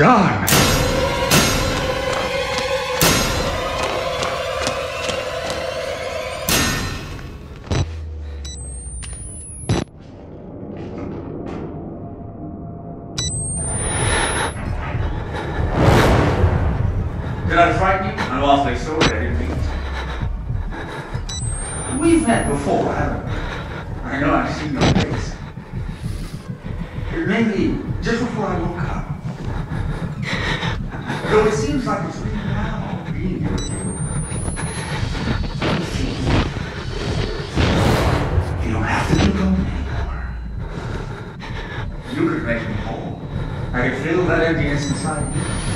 Done. Did I frighten you? I'm awfully sorry, I didn't mean to. We've met before, haven't we? I know I've seen your face. It may be just before I woke up. Though it seems like it's really now being here with you. You don't have to be alone anymore. You could make me whole. I could fill that emptiness inside you.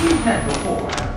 To. We've met before, haven't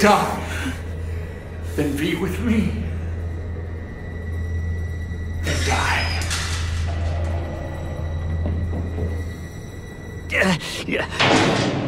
Die than be with me. Than die. Can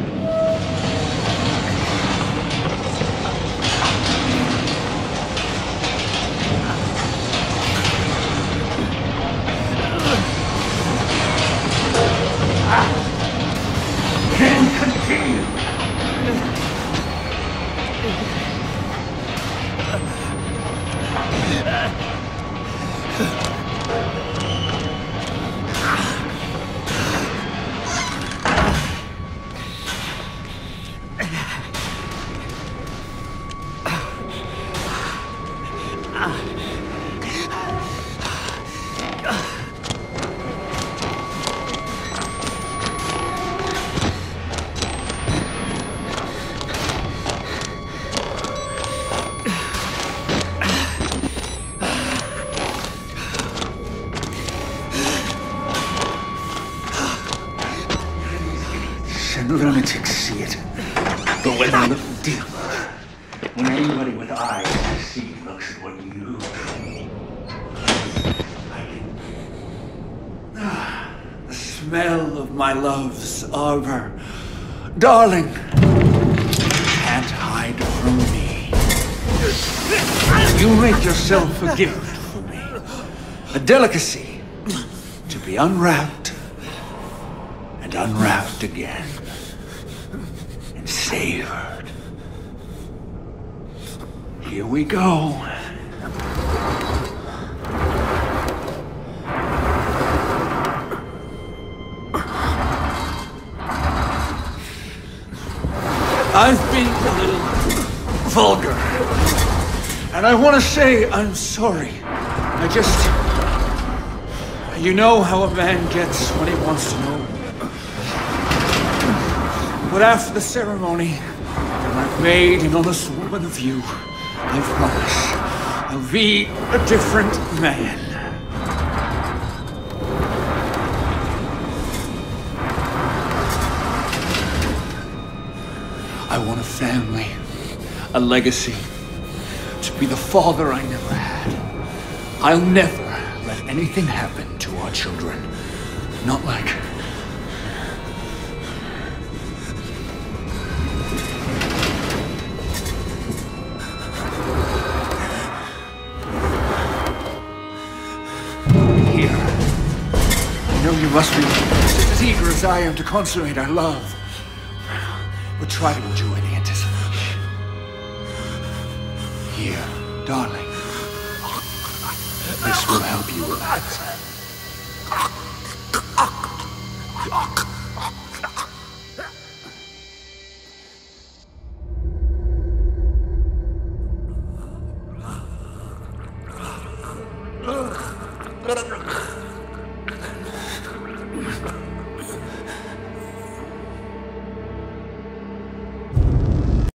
when anybody with eyes to see looks at what you can... Ah, the smell of my love's arbor. Darling, can't hide from me. You make yourself a gift for me. A delicacy to be unwrapped and unwrapped again and savored. Here we go. I've been a little vulgar. And I want to say I'm sorry. I just. You know how a man gets when he wants to know. But after the ceremony, I've made an honest woman of you, I promise I'll be a different man. I want a family, a legacy, to be the father I never had. I'll never let anything happen to our children. Not like. I am to consummate our love. But try to enjoy the anticipation. Here, darling. This will help you relax.